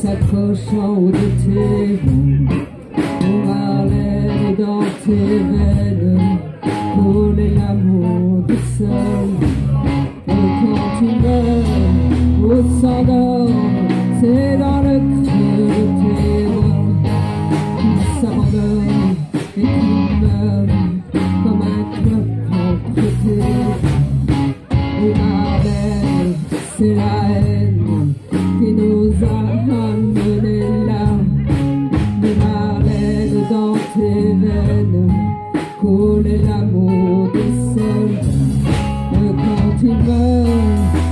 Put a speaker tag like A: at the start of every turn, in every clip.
A: s'accrochant de tes mains, on va dans tes veines, couler l'amour du sol. Et quand tu meurs, au s'endort, c'est dans le creux de tes bras qu'il s'abandonne et qu'il meurt comme un clope. Et ma c'est la haine couler l'amour des seuls. Quand il meurt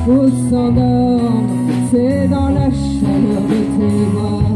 A: ou s'endort, c'est dans la chaleur de tes bras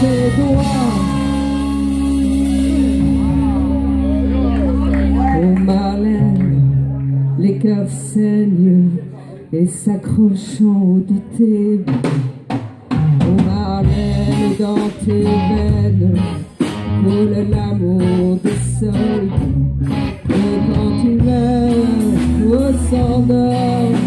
A: Au Marlène, les cœurs saignent et s'accrochant de tes. Au Marlène, dans tes veines, coule l'amour des sols. Et quand tu meurs, au c'est